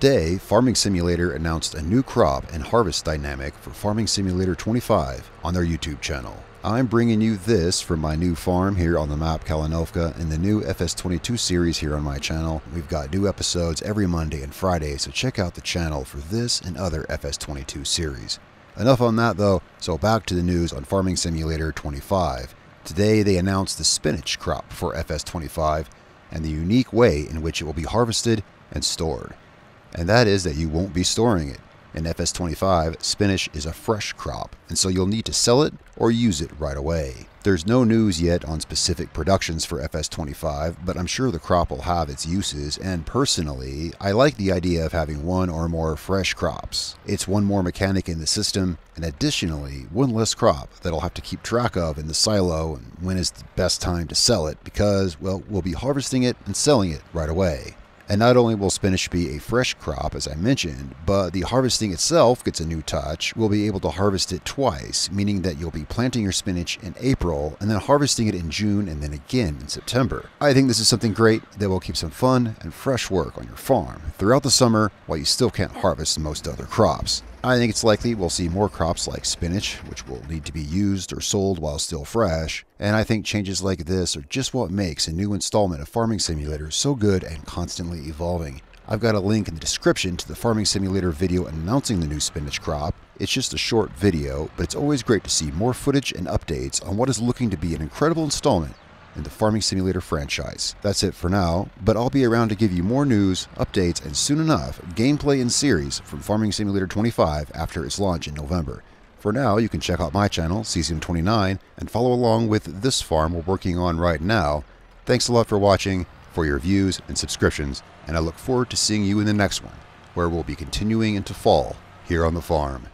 Today, Farming Simulator announced a new crop and harvest dynamic for Farming Simulator 25 on their YouTube channel. I'm bringing you this from my new farm here on the map Kalinowka in the new FS22 series here on my channel. We've got new episodes every Monday and Friday, so check out the channel for this and other FS22 series. Enough on that though, so back to the news on Farming Simulator 25. Today they announced the spinach crop for FS25 and the unique way in which it will be harvested and stored and that is that you won't be storing it. In FS25, spinach is a fresh crop, and so you'll need to sell it or use it right away. There's no news yet on specific productions for FS25, but I'm sure the crop will have its uses, and personally, I like the idea of having one or more fresh crops. It's one more mechanic in the system, and additionally, one less crop that I'll have to keep track of in the silo and when is the best time to sell it because, well, we'll be harvesting it and selling it right away. And not only will spinach be a fresh crop, as I mentioned, but the harvesting itself gets a new touch. We'll be able to harvest it twice, meaning that you'll be planting your spinach in April and then harvesting it in June and then again in September. I think this is something great that will keep some fun and fresh work on your farm throughout the summer while you still can't harvest most other crops. I think it's likely we'll see more crops like spinach, which will need to be used or sold while still fresh, and I think changes like this are just what makes a new installment of Farming Simulator so good and constantly evolving. I've got a link in the description to the Farming Simulator video announcing the new spinach crop. It's just a short video, but it's always great to see more footage and updates on what is looking to be an incredible installment in the Farming Simulator franchise. That's it for now, but I'll be around to give you more news, updates, and soon enough, gameplay and series from Farming Simulator 25 after its launch in November. For now, you can check out my channel, Cezium29, and follow along with this farm we're working on right now. Thanks a lot for watching, for your views and subscriptions, and I look forward to seeing you in the next one, where we'll be continuing into fall here on the farm.